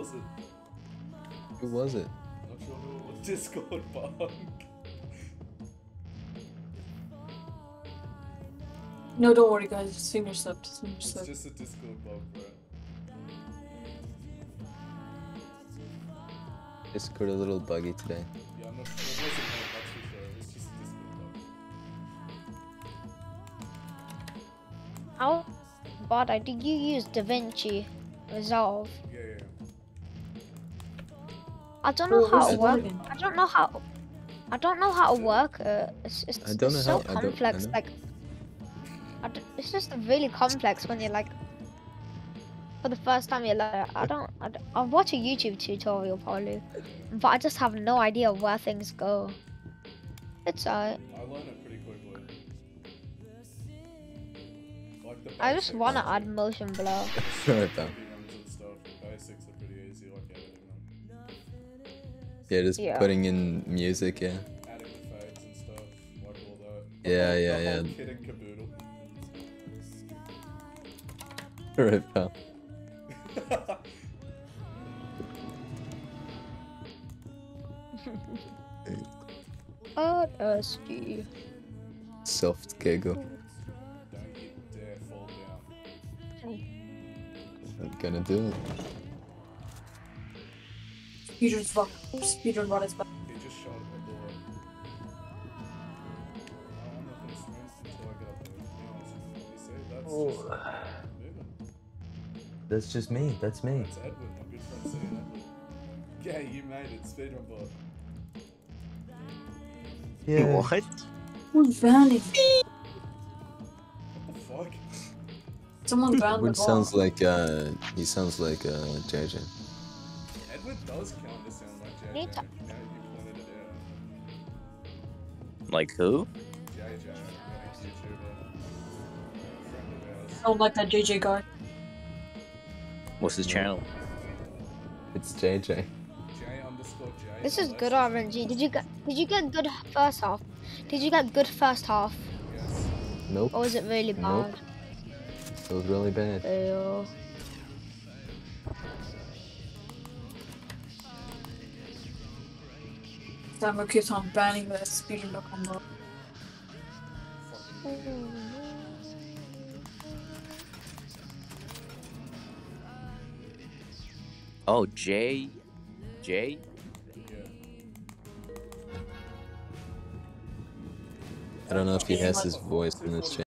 was it? Who was it? Not sure who was. Discord bug. No, don't worry, guys. Just finger slip. Just finger It's slip. just a Discord bug, bro. Discord a little buggy today. Yeah, I'm not. It wasn't me, that's for sure. It's just a Discord bug. How, Bada, did you use DaVinci Resolve? Yeah, yeah. Yeah. I don't know how where's it works. I don't know how. I don't know how to work it. It's, it's, I don't it's know so how- I don't- I complex. know. Like, I d- it's just really complex when you're like, for the first time you're like, I don't, I don't I'll watch a YouTube tutorial probably, but I just have no idea where things go. It's alright. I learned it pretty quickly. Like I just wanna add motion blur. Alright, Yeah, just Yeah. putting in music, yeah. Adding the fades and stuff, like all that. Yeah, The yeah, whole yeah. Kit and caboodle. Alright, pal. RSG. Soft giggle. Don't you dare fall down. I'm gonna do it. Speedrun's fuck. Speedrun brought us back. He just shot at my door. Oh, I'm not gonna stream until I get up there. to be honest. You see, that's Oh. just. That's just me. That's me. That's Edward, my good friend Ian Edward. Yeah, you made it, speedrun bot. Yeah. What? Who's banning? What the fuck? Someone banned the Edward ball. sounds like uh he sounds like uh JJ. Edward does kind of sound like JJ. Need Now you pointed it out. Like who? JJ, Reddit's YouTuber. Friend. Oh, like that JJ guy. What's his channel? It's JJ. J underscore J. This is good it's- RNG. Did you get? Did you get good first half? Did you get good first half, Yes. Nope. or was it really bad? Nope. bad? It was really bad. Ew. Sam keeps on banning the speedrun.com ball. Oh, J. J. Yeah. I don't know if he has his voice in this channel.